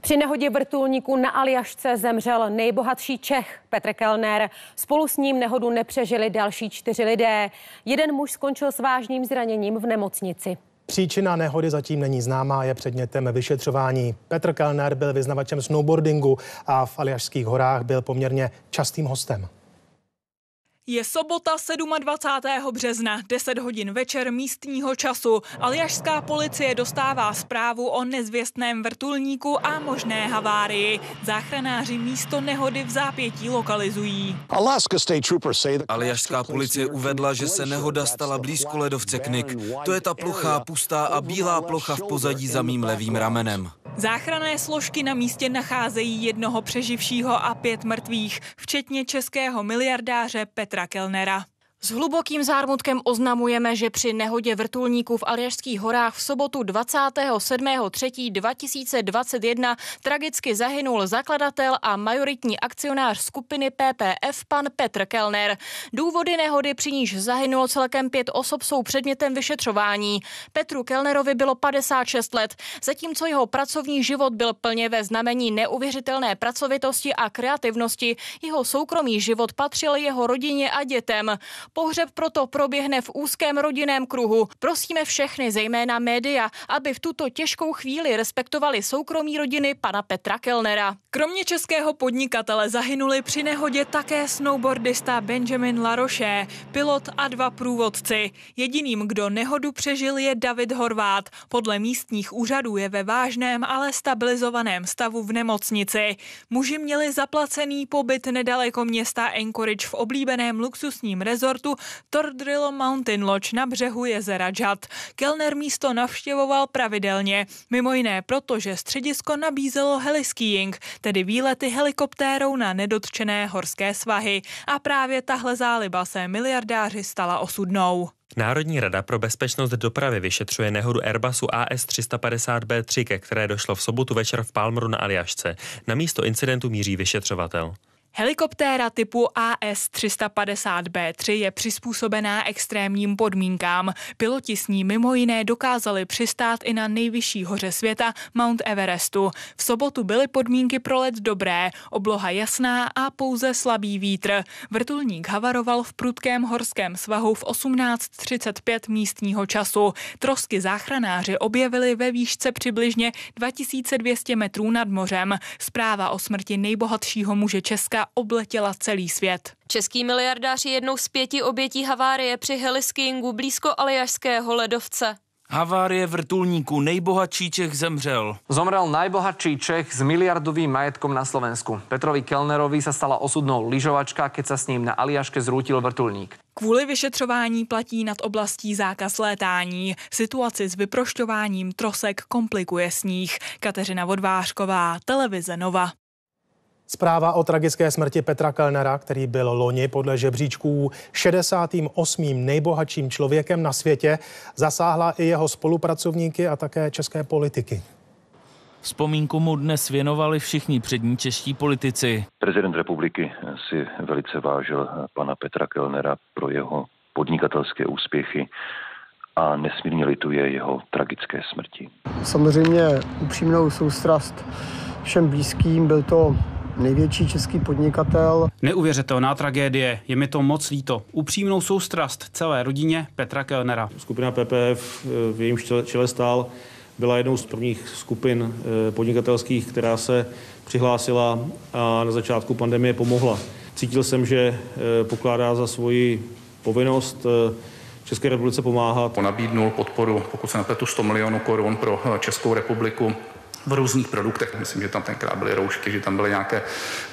Při nehodě vrtulníku na Aljašce zemřel nejbohatší Čech Petr Kellner. Spolu s ním nehodu nepřežili další čtyři lidé. Jeden muž skončil s vážným zraněním v nemocnici. Příčina nehody zatím není známá, je předmětem vyšetřování. Petr Kellner byl vyznavačem snowboardingu a v Aljašských horách byl poměrně častým hostem. Je sobota 27. března, 10 hodin večer místního času. Aljašská policie dostává zprávu o nezvěstném vrtulníku a možné havárii. Záchranáři místo nehody v zápětí lokalizují. Aljašská policie uvedla, že se nehoda stala blízko ledovce Knik. To je ta plochá, pustá a bílá plocha v pozadí za mým levým ramenem. Záchranné složky na místě nacházejí jednoho přeživšího a pět mrtvých, včetně českého miliardáře Petra Kellnera. S hlubokým zármutkem oznamujeme, že při nehodě vrtulníků v Aljašských horách v sobotu 27.3.2021 tragicky zahynul zakladatel a majoritní akcionář skupiny PPF pan Petr Kellner. Důvody nehody, při níž zahynulo celkem pět osob, jsou předmětem vyšetřování. Petru Kellnerovi bylo 56 let, zatímco jeho pracovní život byl plně ve znamení neuvěřitelné pracovitosti a kreativnosti. Jeho soukromý život patřil jeho rodině a dětem. Pohřeb proto proběhne v úzkém rodinném kruhu. Prosíme všechny, zejména média, aby v tuto těžkou chvíli respektovali soukromí rodiny pana Petra Kellnera. Kromě českého podnikatele zahynuli při nehodě také snowboardista Benjamin Laroche, pilot a dva průvodci. Jediným, kdo nehodu přežil, je David Horvát. Podle místních úřadů je ve vážném, ale stabilizovaném stavu v nemocnici. Muži měli zaplacený pobyt nedaleko města Anchorage v oblíbeném luxusním rezortu resortu Tordrillo Mountain Lodge na břehu jezera Jad. Kellner místo navštěvoval pravidelně, mimo jiné proto, že středisko nabízelo heliskiing, tedy výlety helikoptérou na nedotčené horské svahy. A právě tahle záliba se miliardáři stala osudnou. Národní rada pro bezpečnost dopravy vyšetřuje nehodu Airbusu AS350B3, ke které došlo v sobotu večer v Palmru na Aljašce. Na místo incidentu míří vyšetřovatel. Helikoptéra typu AS-350B3 je přizpůsobená extrémním podmínkám. Piloti s ní mimo jiné dokázali přistát i na nejvyšší hoře světa Mount Everestu. V sobotu byly podmínky pro let dobré, obloha jasná a pouze slabý vítr. Vrtulník havaroval v prudkém horském svahu v 18.35 místního času. Trosky záchranáři objevili ve výšce přibližně 2200 metrů nad mořem. Zpráva o smrti nejbohatšího muže Česka obletěla celý svět. Český miliardář je jednou z pěti obětí havárie při heliskiingu blízko Aljašského ledovce. Havárie vrtulníku nejbohatší Čech zemřel. Zomrel najbohatší Čech s miliardovým majetkom na Slovensku. Petrovi Kellnerovi sa stala osudnou lyžovačka, keď sa s ním na Aliaške zrútil vrtulník. Kvůli vyšetřování platí nad oblastí zákaz létání. Situaci s vyprošťováním trosek komplikuje sníh. Kateřina Vodvářková, televize Nova. Zpráva o tragické smrti Petra Kellnera, který byl loni podle žebříčků 68. nejbohatším člověkem na světě, zasáhla i jeho spolupracovníky a také české politiky. Vzpomínku mu dnes věnovali všichni přední čeští politici. Prezident republiky si velice vážil pana Petra Kellnera pro jeho podnikatelské úspěchy a nesmírně lituje jeho tragické smrti. Samozřejmě upřímnou soustrast všem blízkým, byl to největší český podnikatel. Neuvěřitelná tragédie, je mi to moc líto. Upřímnou soustrast celé rodině Petra Kellnera. Skupina PPF v jejím čele stál byla jednou z prvních skupin eh, podnikatelských, která se přihlásila a na začátku pandemie pomohla. Cítil jsem, že eh, pokládá za svoji povinnost eh, České republice pomáhat. Nabídnul podporu, pokud se nepletu, 100 milionů korun pro Českou republiku v různých produktech. Myslím, že tam tenkrát byly roušky, že tam byly nějaké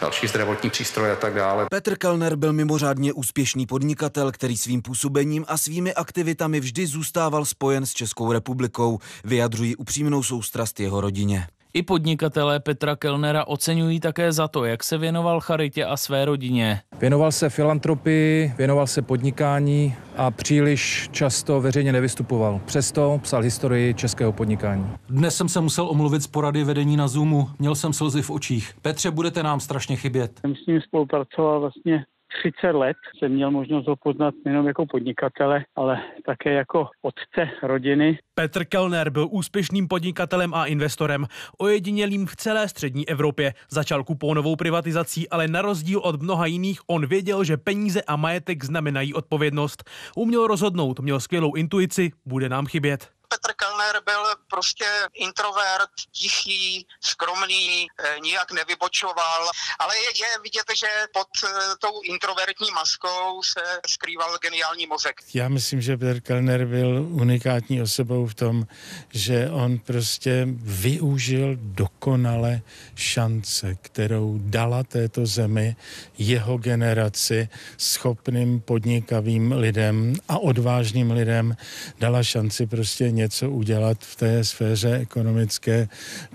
další zdravotní přístroje a tak dále. Petr Kellner byl mimořádně úspěšný podnikatel, který svým působením a svými aktivitami vždy zůstával spojen s Českou republikou. Vyjadřují upřímnou soustrast jeho rodině. I podnikatelé Petra Kellnera oceňují také za to, jak se věnoval charitě a své rodině. Věnoval se filantropii, věnoval se podnikání a příliš často veřejně nevystupoval. Přesto psal historii českého podnikání. Dnes jsem se musel omluvit z porady vedení na Zoomu. Měl jsem slzy v očích. Petře, budete nám strašně chybět. Jsem s ním spolupracoval vlastně 30 let jsem měl možnost ho poznat nejenom jako podnikatele, ale také jako otce rodiny. Petr Kellner byl úspěšným podnikatelem a investorem, ojedinělým v celé střední Evropě. Začal kupónovou privatizací, ale na rozdíl od mnoha jiných on věděl, že peníze a majetek znamenají odpovědnost. Uměl rozhodnout, měl skvělou intuici, bude nám chybět. Petr Kellner byl prostě introvert, tichý, skromný, eh, nijak nevybočoval, ale je, je vidět, že pod eh, tou introvertní maskou se skrýval geniální mozek. Já myslím, že Petr Kellner byl unikátní osobou v tom, že on prostě využil dokonale šance, kterou dala této zemi jeho generaci schopným podnikavým lidem a odvážným lidem dala šanci prostě něco udělat v té sféře ekonomické,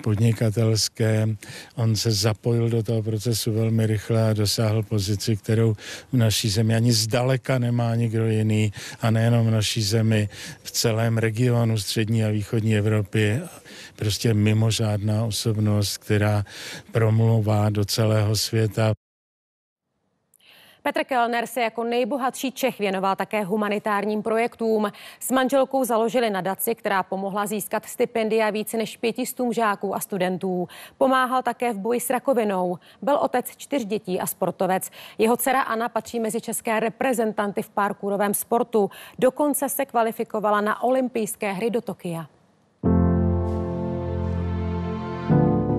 podnikatelské. On se zapojil do toho procesu velmi rychle a dosáhl pozici, kterou v naší zemi ani zdaleka nemá nikdo jiný a nejenom v naší zemi, v celém regionu střední a východní Evropy. Prostě mimořádná osobnost, která promluvá do celého světa. Petr Kellner se jako nejbohatší Čech věnoval také humanitárním projektům. S manželkou založili nadaci, která pomohla získat stipendia více než pětistům žáků a studentů. Pomáhal také v boji s rakovinou. Byl otec čtyř dětí a sportovec. Jeho dcera Anna patří mezi české reprezentanty v parkourovém sportu. Dokonce se kvalifikovala na olympijské hry do Tokia.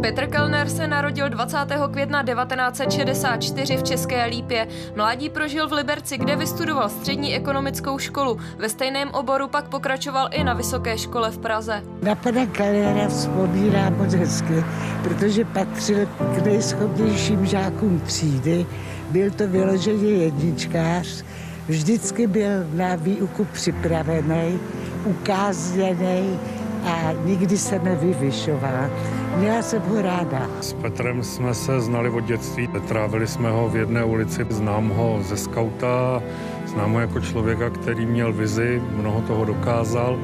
Petr Kellner se narodil 20. května 1964 v České Lípě. Mládí prožil v Liberci, kde vystudoval střední ekonomickou školu. Ve stejném oboru pak pokračoval i na vysoké škole v Praze. Na pana Kellnera vzpomínám moc hezky, protože patřil k nejschopnějším žákům třídy. Byl to vyloženě jedničkář, vždycky byl na výuku připravený, ukázněný, a nikdy se nevyvyšoval. Měla jsem ho ráda. S Petrem jsme se znali od dětství. Trávili jsme ho v jedné ulici. Znám ho ze skauta, znám ho jako člověka, který měl vizi, mnoho toho dokázal.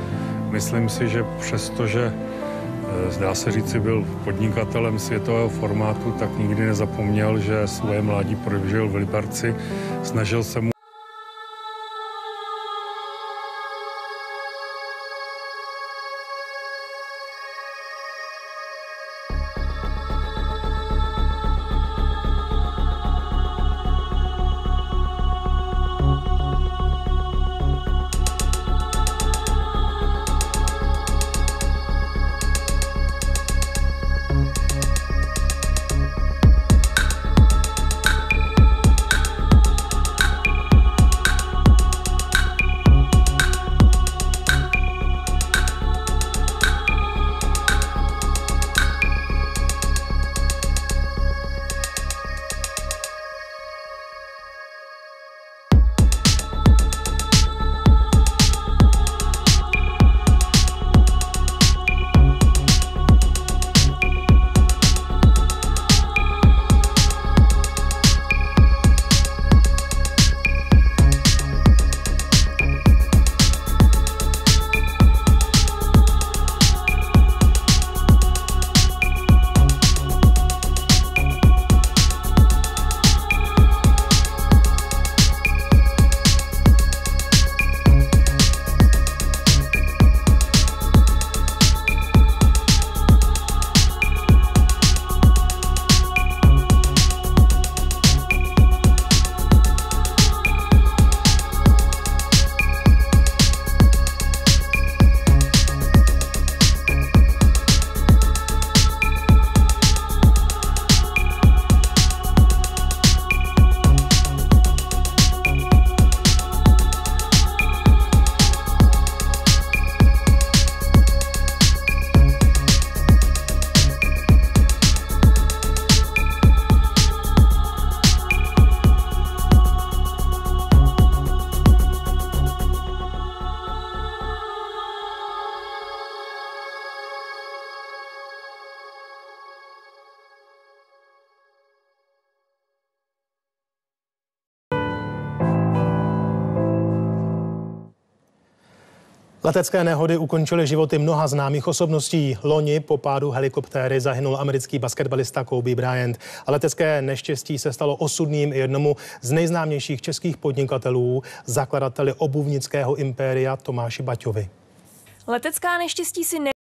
Myslím si, že přestože eh, zdá se říci, byl podnikatelem světového formátu, tak nikdy nezapomněl, že svoje mládí prožil v Liberci. Snažil se mu Letecké nehody ukončily životy mnoha známých osobností. Loni po pádu helikoptéry zahynul americký basketbalista Kobe Bryant. A letecké neštěstí se stalo osudným jednomu z nejznámějších českých podnikatelů, zakladateli obuvnického impéria Tomáši Baťovi. Letecká neštěstí si ne